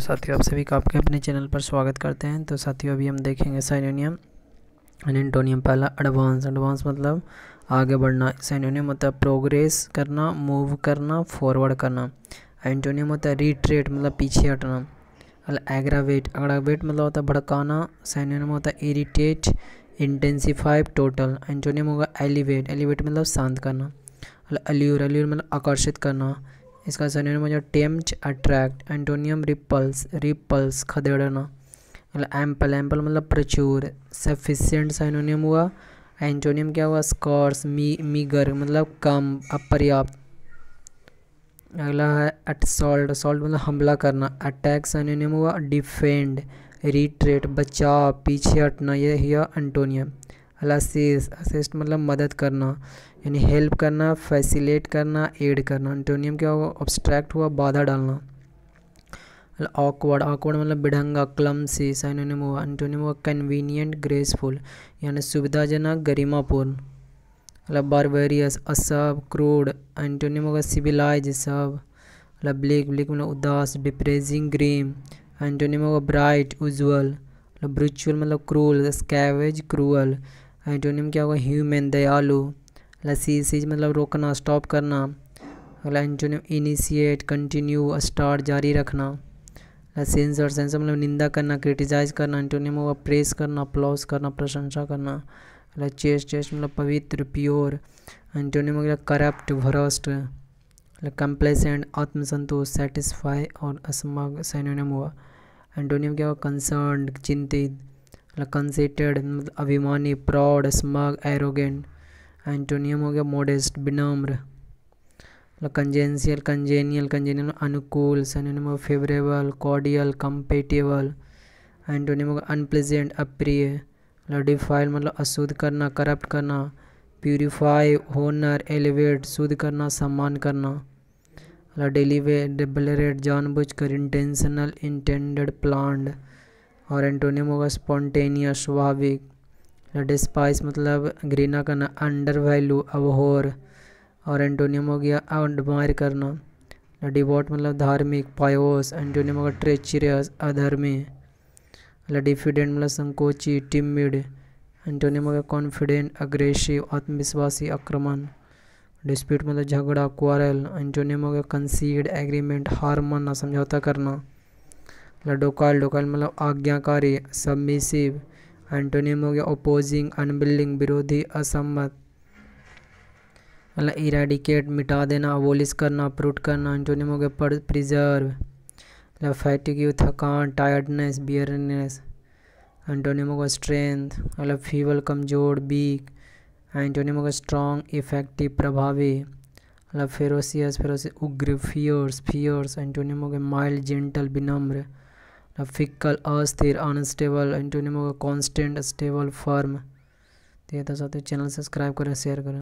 साथियों, आप सभी का आपके अपने चैनल पर स्वागत करते हैं। तो साथियों, अभी हम देखेंगे साइनोनियम एंटोनियम पहला एडवांस एडवांस मतलब आगे बढ़ना। साइनोनियम है प्रोग्रेस करना मूव करना फॉरवर्ड करना। एंटोनियम होता है रिट्रेट मतलब पीछे हटना। मतलब एग्रावेट एग्रावेट मतलब होता है भड़काना। साइनोनियम होता है इरिटेट इंटेंसीफाई टोटल एंटोनियम होगा एलिवेट एलिवेट मतलब शांत करना। मतलब अल्यूर अल्यूर मतलब आकर्षित करना। इसका हो जाए tempt attract antonym repulse repulse खदेड़ना मतलब एम्पल एम्पल मतलब प्रचुर सफिशियंट साइनोनियम हुआ एंटोनियम क्या हुआ स्कॉर्स मी मीगर मतलब कम अपर्याप्त अगला है अटसॉल्ट असॉल्ट मतलब हमला करना अटैक साइनोनियम हुआ डिफेंड रिट्रेट बचाव पीछे हटना ये हुआ एंटोनियम अलासिस असिस्ट मतलब मदद करना, यानी हेल्प करना फैसिलेट करना एड करना। एंटोनियम क्या हुआ? ऑब्स्ट्रैक्ट हुआ, बाधा डालना। ऑकवर्ड ऑकवर्ड मतलब बिढ़ंगा क्लमसी साइनोनिम हुआ। एंटोनियम हुआ कन्वीनियंट ग्रेसफुल यानी सुविधाजनक, गरिमापूर्ण। मतलब बारवेरियस असब क्रूड एंटोनियम होगा सिविलाइज सब। मतलब ब्लिक ब्लिक मतलब उदास डिप्रेसिंग ग्रीम एंटोनियम होगा ब्राइट उज्जवल मतलब ब्रिचुअल मतलब क्रूल स्कैवेज क्रूअल एंटोनियम क्या होगा? ह्यूमन दयालु लसी सीज मतलब रोकना स्टॉप करना। अगला एंटोनियम इनिशिएट कंटिन्यू स्टार्ट जारी रखना। सेंसर सेंसर मतलब निंदा करना क्रिटिसाइज करना। एंटोनियम होगा प्रेस करना अप्लॉस करना, प्रशंसा करना। अगला चेस्ट चेस्ट मतलब पवित्र प्योर एंटोनियम हो गया करप्ट भ्रष्ट। कंप्लेसेंट आत्मसंतोष सेटिस्फाई और असमग सैनोनियम हुआ एंटोनियम क्या हुआ कंसर्न चिंतित। कंसेटेड अभिमानी प्राउड स्मग एरोगेंट एंटोनियम हो गया मोडेस्ट विनम्र कंजेंशियल कंजेनियल कंजेनियल अनुकूल synonym favourable cordial compatible antonym unpleasant अप्रिय डिफाइल मतलब अशुद्ध करना करप्ट करना. प्यूरिफाई होनर एलिवेट शुद्ध करना, सम्मान करना. डिलीवेट डिबलरेट जानबूझकर इंटेंशनल इंटेंडेड प्लान्ड और एंटोनियम होगा स्पॉन्टेनियस स्वाभाविक डिस्पाइस मतलब घृणा करना अंडर वैल्यू अवहोर और एंटोनियम हो गया एडमायर करना डिवोट मतलब धार्मिक पायोस एंटोनियम होगा ट्रेचरियस अधर्मी डिफिडेंट मतलब संकोची टिमिड एंटोनियम हो गया कॉन्फिडेंट अग्रेसिव आत्मविश्वासी, आक्रमण। डिस्प्यूट मतलब झगड़ा क्वारल एंटोनियम हो गया कंसीड एग्रीमेंट हार मानना समझौता करना। डोकाल डोकाल मतलब आज्ञाकारी सबमिसिव एंटोनियम हो गया अपोजिंग अनबिल्डिंग विरोधी, असम्मत। मतलब इरेडिकेट मिटा देना अबोलिश करना प्रूट करना एंटोनियम हो गया प्रिजर्व मतलब फैटिक थकान टायर्डनेस बियरनेस एंटोनियम होगा स्ट्रेंथ मतलब फीवल कमज़ोर बीक एंटोनियम होगा स्ट्रॉन्ग इफ़ेक्टिव प्रभावी। मतलब फेरोसियस फेरोसियस उग्र फियर्स फियर्स एंटोनियम हो गया माइल्ड जेंटल विनम्र। फिक्कल अस्थिर अनस्टेबल एंटोनिम होगा कांस्टेंट स्टेबल फर्म तो ये था साथ चैनल सब्सक्राइब करें शेयर करें